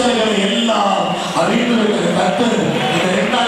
ஆலோசனைகளை எல்லாம் அறிந்திருக்கிற கத்தர் இந்த இரண்டாயிரம்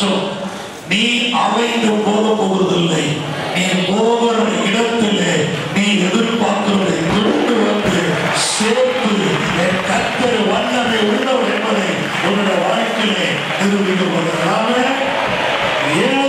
வருஷம் நீ அமைந்து போக போவதில்லை நீ போகிற இடத்திலே நீி எதிர்பார்க்கிறதை கொண்டு வந்து சேர்த்து என் கத்தர் வல்லமை உள்ளவர் என்பதை உன்னுடைய வாழ்க்கையிலே நிரூபிக்கப்படுகிறாங்க ஏன்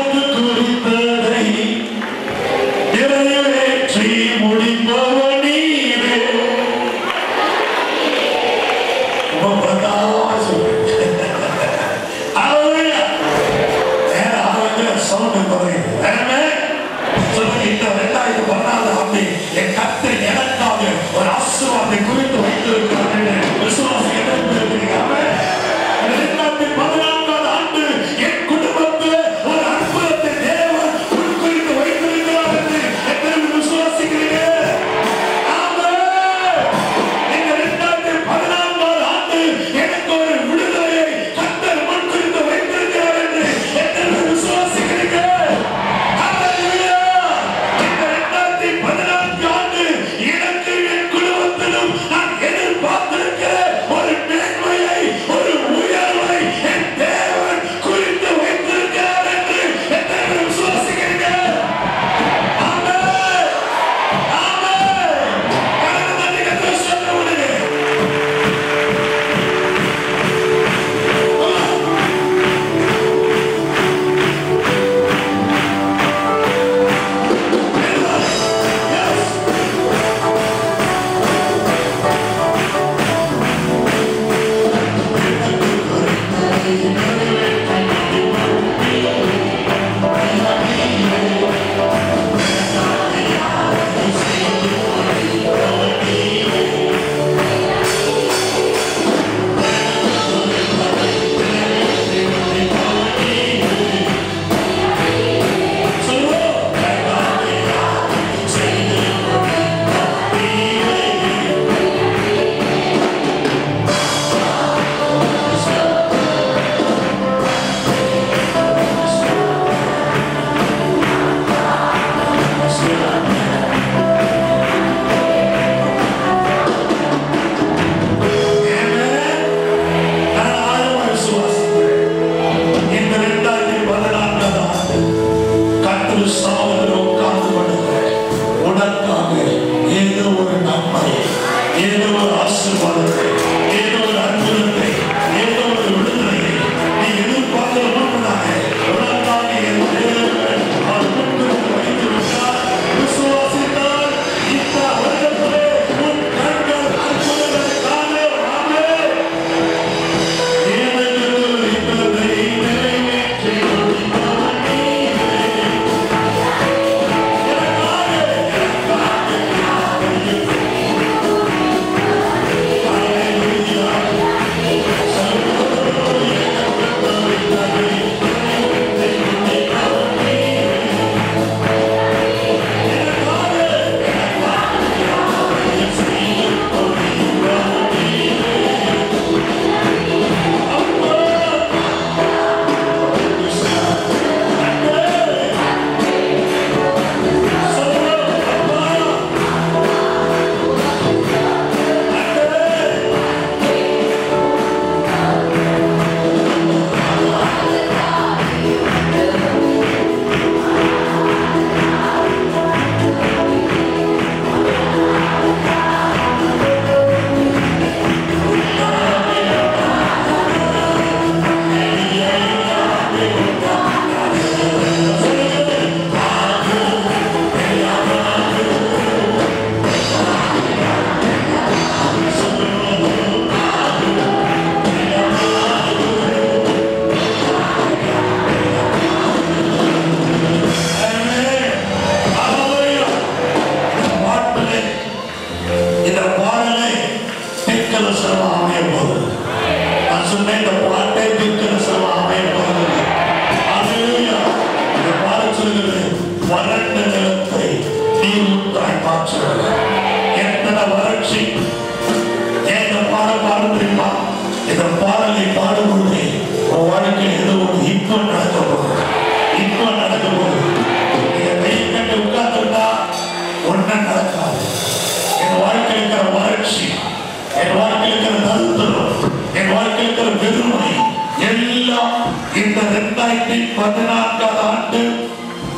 எல்லாம் இந்த இரண்டாயிரத்தி பதினான்காவது ஆண்டு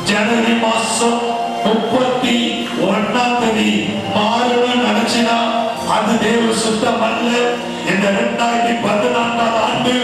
ஜனவரி மாசம் முப்பத்தி ஒன்னாம் தேதி மாறுன்னு நினைச்சினா அது தேவ சுத்தம் அல்ல. இந்த இரண்டாயிரத்தி பதினான்காவது ஆண்டு